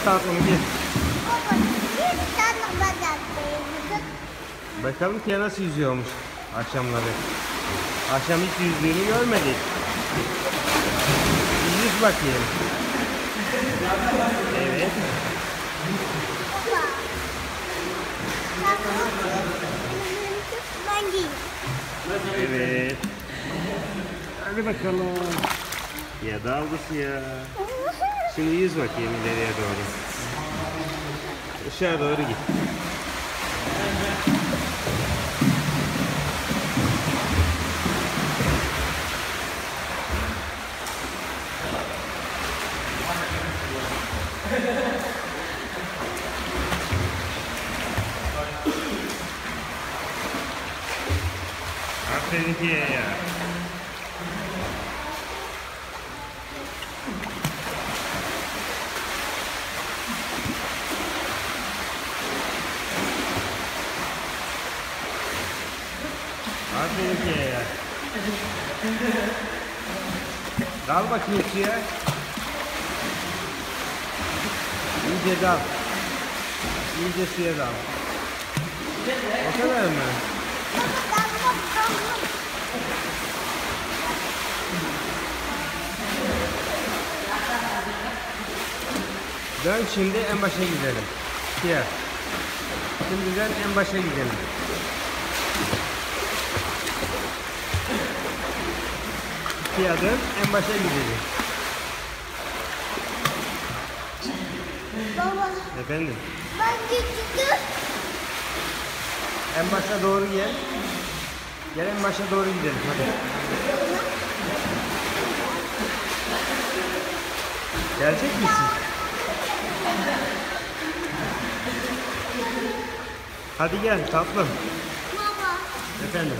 bir tane bacak Bakalım ki nasıl yüzüyormuş akşamları. Akşam hiç yüzdüğünü görmedik. Yüz bakayım. Evet. Evet. Hadi bakalım. Ya dalgısı ya. Şimdi yüz bakayım ileriye doğru. Aşağı Aferin ya. Dal bakayım suya. İyice dal. İyice suya dal. O kadar mı? Dön şimdi en başa gidelim. Kia. Şimdi dön en başa gidelim. Kia dön en başa gidelim. Baba, Efendim. ben gittim. En başa doğru gel. Gel en başa doğru gidelim hadi. Gelecek misin? Hadi gel tatlım. Baba, Efendim.